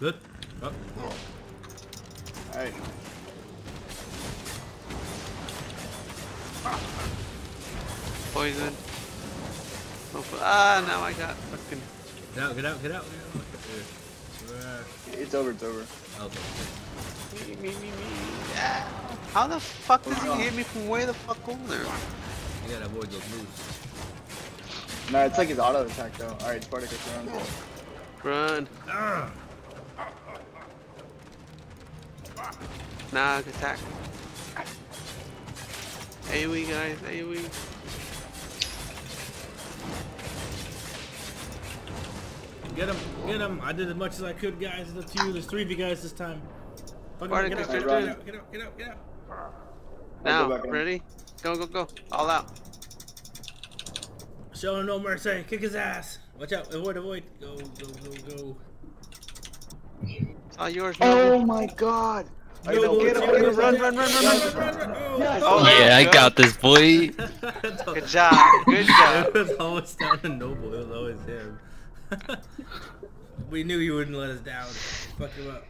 Good. Oh. Alright. Poison. Oh, ah, now I got fucking. Get out, get out, get out. Get out. It's over, it's over. okay. Me, me, me, me. Ah. How the fuck does he hit me from way the fuck over there? You gotta avoid those moves. No, it's like his auto attack though. Alright, Spartacus, run. Run. Ah! Nah, attack. AoE guys, AoE. Get him, get him. I did as much as I could, guys. It's up to you. There's three of you guys this time. Fucking Barney, get out, get get out. out, get out, get out, get out. I'll go Now, ready? Go, go, go. All out. Show him no mercy. Kick his ass. Watch out. Avoid, avoid. Go, go, go, go. It's all yours, Oh my god! No, get him, get him, run, run, run, run, run. Oh, yes. Yeah, I got this, boy. good job, good job. It was always down to Noble, it was always him. we knew you wouldn't let us down. Fuck him up.